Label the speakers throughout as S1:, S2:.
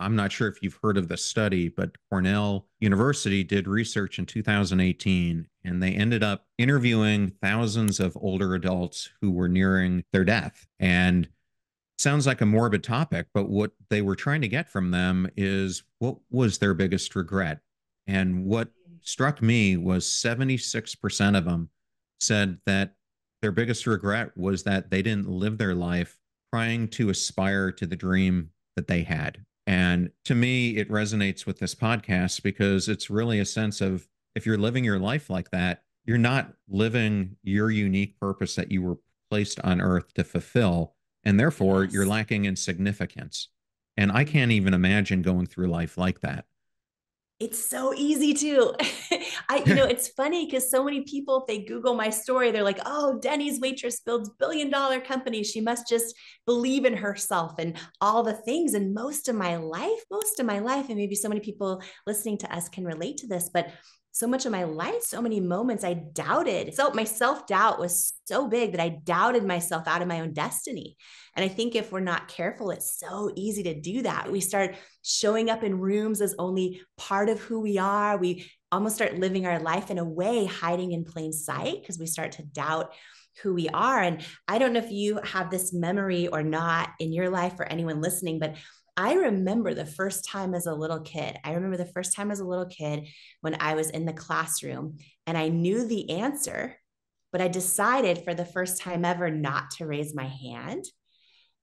S1: I'm not sure if you've heard of the study, but Cornell University did research in 2018 and they ended up interviewing thousands of older adults who were nearing their death. And sounds like a morbid topic, but what they were trying to get from them is what was their biggest regret? And what struck me was 76% of them said that their biggest regret was that they didn't live their life trying to aspire to the dream that they had and to me, it resonates with this podcast because it's really a sense of if you're living your life like that, you're not living your unique purpose that you were placed on earth to fulfill. And therefore, yes. you're lacking in significance. And I can't even imagine going through life like that
S2: it's so easy to i you know it's funny because so many people if they google my story they're like oh denny's waitress builds billion dollar company. She must just believe in herself and all the things. And most of my life most of my life and maybe so many people listening to us can relate to this but so much of my life, so many moments I doubted. So my self doubt was so big that I doubted myself out of my own destiny. And I think if we're not careful, it's so easy to do that. We start showing up in rooms as only part of who we are. We almost start living our life in a way hiding in plain sight because we start to doubt who we are. And I don't know if you have this memory or not in your life or anyone listening, but I remember the first time as a little kid. I remember the first time as a little kid when I was in the classroom and I knew the answer, but I decided for the first time ever not to raise my hand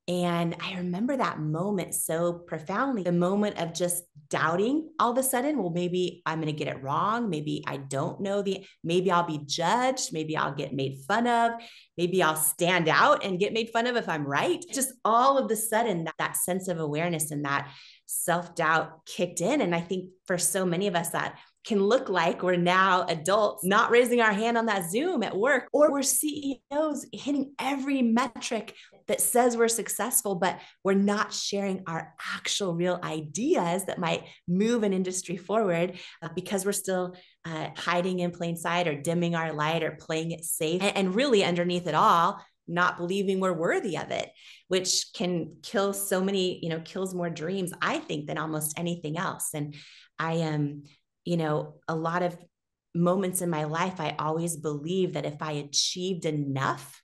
S2: and I remember that moment so profoundly the moment of just doubting all of a sudden, well, maybe I'm going to get it wrong. Maybe I don't know the, maybe I'll be judged. Maybe I'll get made fun of. Maybe I'll stand out and get made fun of if I'm right. Just all of the sudden, that, that sense of awareness and that self doubt kicked in. And I think for so many of us, that can look like we're now adults not raising our hand on that Zoom at work, or we're CEOs hitting every metric that says we're successful, but we're not sharing our actual real ideas that might move an industry forward uh, because we're still uh, hiding in plain sight or dimming our light or playing it safe. And, and really, underneath it all, not believing we're worthy of it which can kill so many you know kills more dreams i think than almost anything else and i am you know, a lot of moments in my life, I always believed that if I achieved enough,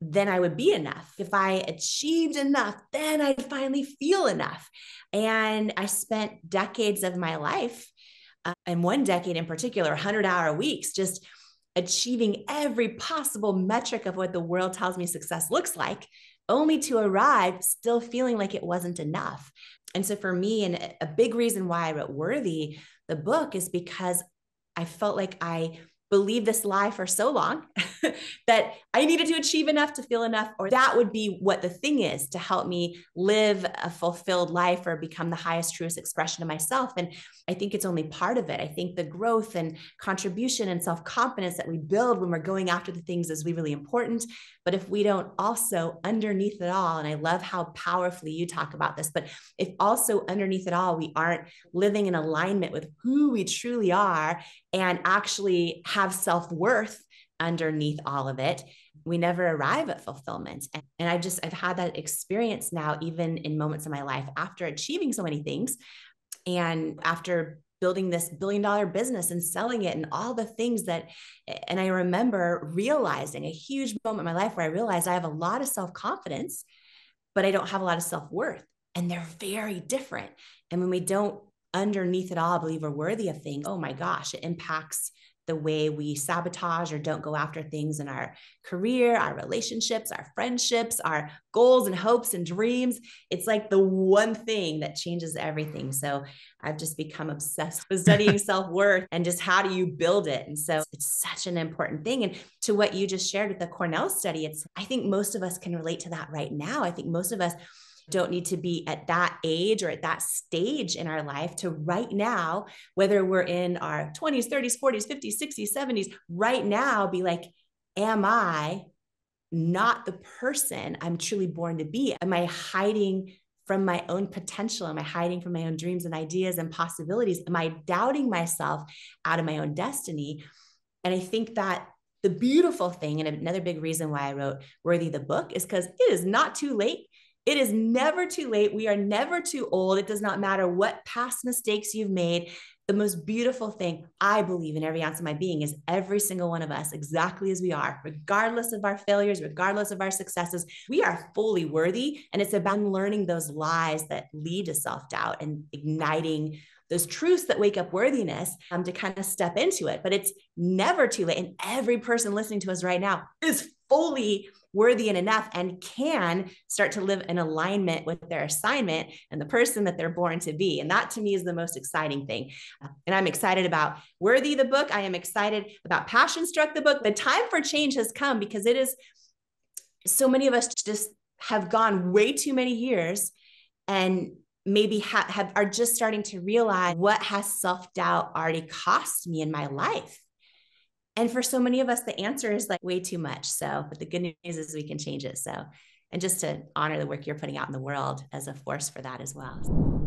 S2: then I would be enough. If I achieved enough, then I'd finally feel enough. And I spent decades of my life, uh, and one decade in particular, 100 hour weeks, just achieving every possible metric of what the world tells me success looks like, only to arrive still feeling like it wasn't enough. And so for me, and a big reason why I wrote Worthy the book is because I felt like I believed this lie for so long that I needed to achieve enough to feel enough, or that would be what the thing is to help me live a fulfilled life or become the highest, truest expression of myself. And I think it's only part of it. I think the growth and contribution and self confidence that we build when we're going after the things is really important. But if we don't also, underneath it all, and I love how powerfully you talk about this, but if also underneath it all, we aren't living in alignment with who we truly are and actually have self worth underneath all of it we never arrive at fulfillment. And, and i've just i've had that experience now even in moments in my life after achieving so many things and after building this billion dollar business and selling it and all the things that and i remember realizing a huge moment in my life where i realized i have a lot of self-confidence but i don't have a lot of self-worth. And they're very different. And when we don't underneath it all I believe we're worthy of things oh my gosh it impacts the way we sabotage or don't go after things in our career, our relationships, our friendships, our goals and hopes and dreams. It's like the one thing that changes everything. So I've just become obsessed with studying self worth and just how do you build it. And so it's such an important thing. And to what you just shared with the Cornell study, it's, I think most of us can relate to that right now. I think most of us don't need to be at that age or at that stage in our life to right now, whether we're in our 20s, 30s, 40s, 50s, 60s, 70s, right now be like, am I not the person I'm truly born to be? Am I hiding from my own potential? Am I hiding from my own dreams and ideas and possibilities? Am I doubting myself out of my own destiny? And I think that the beautiful thing, and another big reason why I wrote Worthy the book, is because it is not too late It is never too late. We are never too old. It does not matter what past mistakes you've made. The most beautiful thing I believe in every ounce of my being is every single one of us, exactly as we are, regardless of our failures, regardless of our successes, we are fully worthy. And it's about learning those lies that lead to self doubt and igniting those truths that wake up worthiness um, to kind of step into it. But it's never too late. And every person listening to us right now is fully worthy and enough and can start to live in alignment with their assignment and the person that they're born to be. And that to me is the most exciting thing. And I'm excited about Worthy, the book. I am excited about Passion Struck, the book. The time for change has come because it is so many of us just have gone way too many years and maybe ha- have are just starting to realize what has self-doubt already cost me in my life and for so many of us the answer is like way too much. So but the good news is we can change it. So and just to honor the work you're putting out in the world as a force for that as well